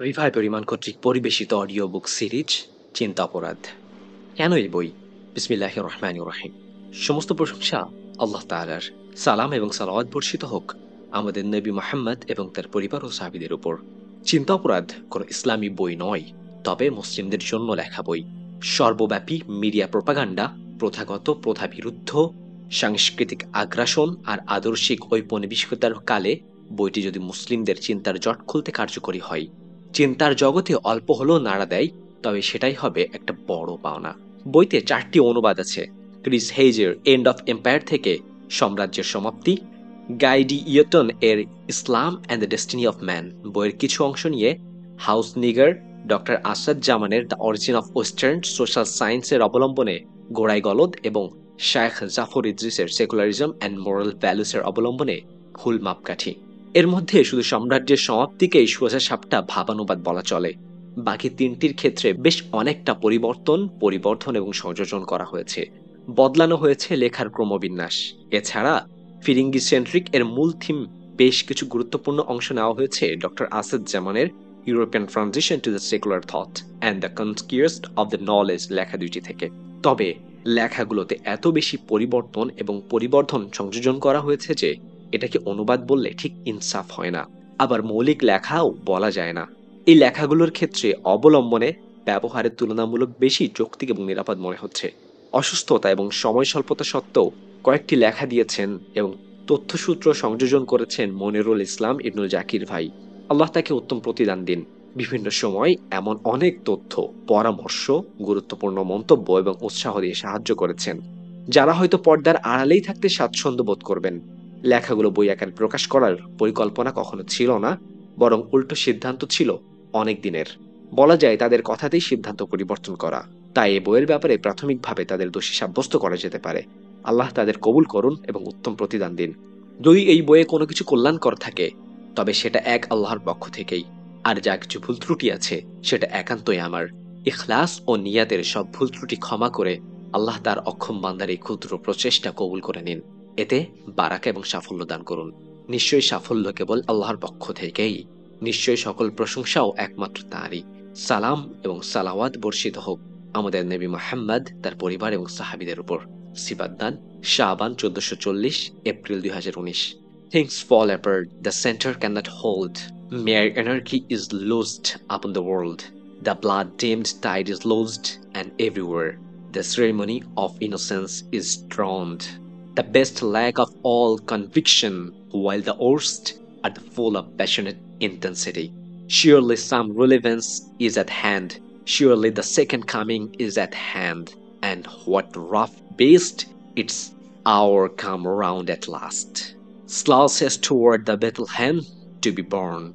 রিভাই পরিমাণ কর্তৃক পরিবেশিত অডিও বুক সিরিজ চিন্তা অপরাধ। কেন এই বই? বিসমিল্লাহ রহমান রহিম। সমস্ত প্রশংসা আল্লাহ তালার সালাম এবং সালাওয়াত বর্ষিত হোক আমাদের নবী মোহাম্মদ এবং তার পরিবার ও সাহাবিদের উপর। চিন্তা অপরাধ কোনো ইসলামী বই নয়, তবে মুসলিমদের জন্য লেখা বই। সর্বব্যাপী মিডিয়া প্রপাগান্ডা, প্রথাগত প্রথা বিরুদ্ধ সাংস্কৃতিক আগ্রাসন আর আদর্শিক ঔপনিবেশিকতার কালে বইটি যদি মুসলিমদের চিন্তার জট খুলতে কার্যকরী হয় চিন্তার জগতে অল্প হলেও নাড়া দেয়, তবে সেটাই হবে একটা বড় পাওনা। বইতে চারটি অনুবাদ আছে। ক্রিস হেইজের এন্ড অফ এম্পায়ার থেকে সাম্রাজ্যের সমাপ্তি, গাইডি ইয়টন এর Islam and the destiny of man বইয়ের কিছু অংশ নিয়ে, হাউস নিগার doctor Asad জামানের the origin of western social সায়েন্সের অবলম্বনে গোড়াই গলদ এবং শায়েখ জাফর ইদ্রিসের সেকুলারিজম অ্যান্ড মোরাল ভ্যালুসের অবলম্বনে ফুল মাপকাঠি। এর মধ্যে শুধু সাম্রাজ্যের সমাপ্তিকেই সোজা সাপটা ভাবানুবাদ বলা চলে। বাকি তিনটির ক্ষেত্রে বেশ অনেকটা পরিবর্তন, পরিবর্ধন এবং সংযোজন করা হয়েছে। বদলানো হয়েছে লেখার ক্রমবিন্যাস। এছাড়া ফিরিঙ্গি সেন্ট্রিক এর মূল থিম বেশ কিছু গুরুত্বপূর্ণ অংশ নেওয়া হয়েছে doctor Asad জামানের European transition to the secular thought and the conscience of the knowledge লেখা দুইটি থেকে। তবে লেখাগুলোতে এত বেশি পরিবর্তন এবং পরিবর্ধন সংযোজন করা হয়েছে যে এটাকে অনুবাদ বললে ঠিক ইনসাফ হয় না। আবার মৌলিক লেখাও বলা যায় না। এই লেখাগুলোর ক্ষেত্রে অবলম্বনে ব্যবহারের তুলনামূলক বেশি যৌক্তিক এবং নিরাপদ মনে হচ্ছে। অসুস্থতা এবং সময় স্বল্পতা সত্ত্বেও কয়েকটি লেখা দিয়েছেন এবং তথ্যসূত্র সংযোজন করেছেন মনিরুল ইসলাম ইবনুল জাকির ভাই। আল্লাহ তাকে উত্তম প্রতিদান দিন। বিভিন্ন সময় এমন অনেক তথ্য, পরামর্শ, গুরুত্বপূর্ণ মন্তব্য এবং উৎসাহ দিয়ে সাহায্য করেছেন। যারা হয়তো পর্দার আড়ালেই থাকতে স্বাচ্ছন্দ্য বোধ করবেন। লেখাগুলো বই আকারে প্রকাশ করার পরিকল্পনা কখনো ছিল না, বরং উল্টো সিদ্ধান্ত ছিল অনেক দিনের। বলা যায় তাদের কথাতেই সিদ্ধান্ত পরিবর্তন করা। তাই এ বইয়ের ব্যাপারে প্রাথমিকভাবে তাদের দোষী সাব্যস্ত করা যেতে পারে। আল্লাহ তাদের কবুল করুন এবং উত্তম প্রতিদান দিন। যদি এই বইয়ে কোনো কিছু কল্যাণকর থাকে, তবে সেটা এক আল্লাহর পক্ষ থেকেই। আর যা কিছু ভুল ত্রুটি আছে, সেটা একান্তই আমার। ইখলাস ও নিয়াতের সব ভুল ত্রুটি ক্ষমা করে আল্লাহ তার অক্ষম বান্দার এই ক্ষুদ্র প্রচেষ্টা কবুল করে নিন। এতে বারাক এবং সাফল্য দান করুন। নিশ্চয়ই সাফল্য কেবল আল্লাহর পক্ষ থেকেই। নিশ্চয়ই সকল প্রশংসাও একমাত্র তাঁরই। সালাম এবং সালাওয়াত বর্ষিত হোক আমাদের নবী মোহাম্মদ, তার পরিবার এবং সাহাবিদের উপর। সিবাদ্দান শাহবান চোদ্দশো চল্লিশ, এপ্রিল দুই হাজার উনিশ। Things fall apart the centre cannot hold mere anarchy is loosed upon the world the blood dimmed tide is loosed and everywhere the ceremony of innocence is drowned The best lack of all conviction, while the worst are the full of passionate intensity. Surely some relevance is at hand. Surely the second coming is at hand. And what rough beast, it's our come round at last. Slow toward the Bethlehem to be born.